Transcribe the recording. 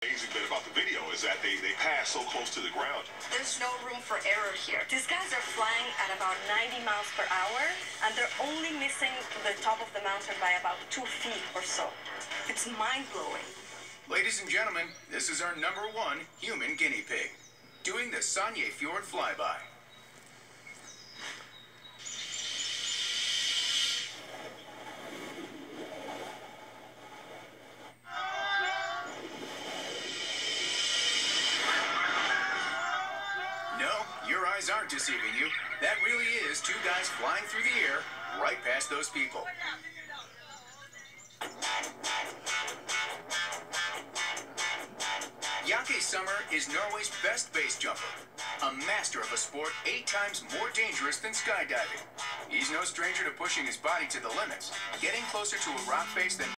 amazing bit about the video is that they, they pass so close to the ground. There's no room for error here. These guys are flying at about 90 miles per hour, and they're only missing the top of the mountain by about two feet or so. It's mind blowing. Ladies and gentlemen, this is our number one human guinea pig, doing the Sanye Fjord flyby. Your eyes aren't deceiving you. That really is two guys flying through the air right past those people. Jokke Sommer is Norway's best base jumper, a master of a sport eight times more dangerous than skydiving. He's no stranger to pushing his body to the limits, getting closer to a rock face than